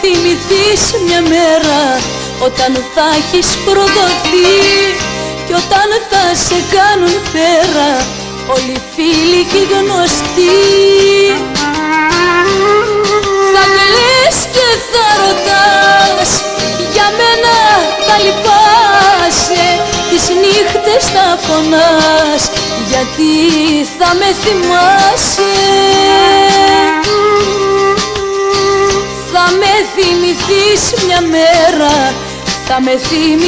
θυμηθείς μια μέρα όταν θα έχεις προδοθεί και όταν θα σε κάνουν πέρα όλοι οι φίλοι και οι γνωστοί. Θα κλαις και θα ρωτάς για μένα θα λυπάσαι τις νύχτες θα πονάς γιατί θα με θυμάσαι με θυμηθείς μια μέρα θα με θυμηθείς.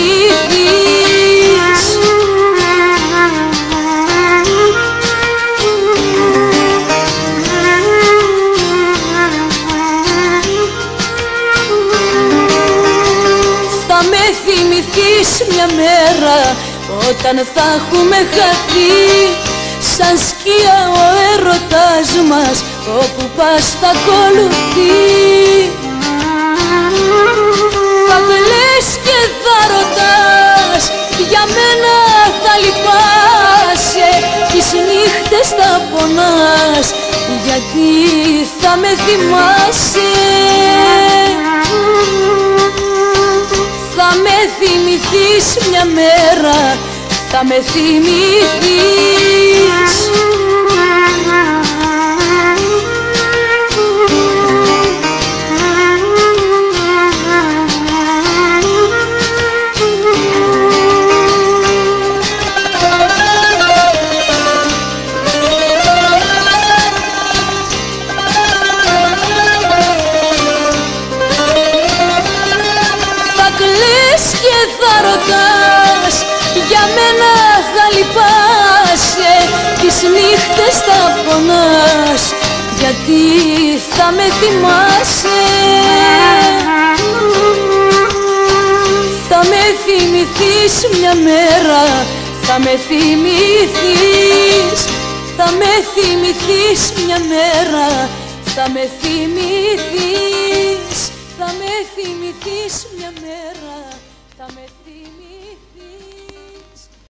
Θα με θυμηθείς μια μέρα όταν θα έχουμε χαθεί. Σαν σκία ο έρωτας μας όπου πας θα ακολουθείς πονάς γιατί θα με θυμάσαι. Θα με θυμηθείς μια μέρα θα με θυμηθείς θα ρωτάς για μένα θα λυπάσαι τις νύχτες θα πονάς γιατί θα με θυμάσαι. Θα με θυμηθείς μια μέρα θα με θυμηθείς. Θα με θυμηθείς μια μέρα θα με θυμηθείς. Θα με θυμηθείς μια μέρα θα με θυμηθεί.